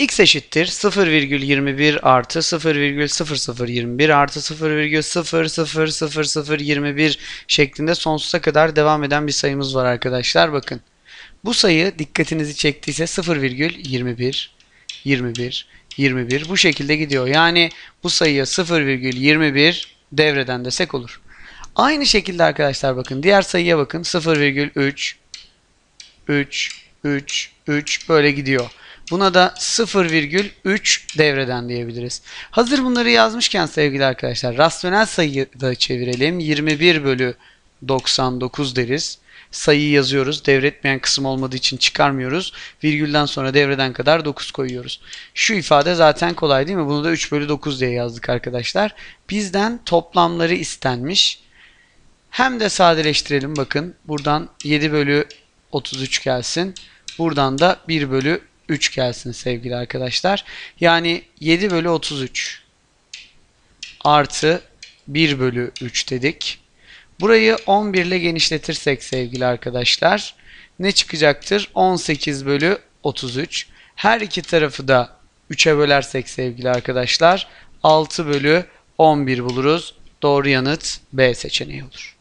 x eşittir 0,21 artı 0,0021 artı 0,00021 şeklinde sonsuza kadar devam eden bir sayımız var arkadaşlar. Bakın bu sayı dikkatinizi çektiyse 0,21 21 21 bu şekilde gidiyor. Yani bu sayıya 0,21 devreden desek olur. Aynı şekilde arkadaşlar bakın diğer sayıya bakın 0,3 3 3 3 böyle gidiyor. Buna da 0,3 devreden diyebiliriz. Hazır bunları yazmışken sevgili arkadaşlar rasyonel sayıyı da çevirelim. 21 bölü 99 deriz. Sayıyı yazıyoruz. Devretmeyen kısım olmadığı için çıkarmıyoruz. Virgülden sonra devreden kadar 9 koyuyoruz. Şu ifade zaten kolay değil mi? Bunu da 3 bölü 9 diye yazdık arkadaşlar. Bizden toplamları istenmiş. Hem de sadeleştirelim bakın. Buradan 7 bölü 33 gelsin. Buradan da 1 bölü 3 gelsin sevgili arkadaşlar. Yani 7 bölü 33 artı 1 bölü 3 dedik. Burayı 11 ile genişletirsek sevgili arkadaşlar ne çıkacaktır? 18 bölü 33. Her iki tarafı da 3'e bölersek sevgili arkadaşlar 6 bölü 11 buluruz. Doğru yanıt B seçeneği olur.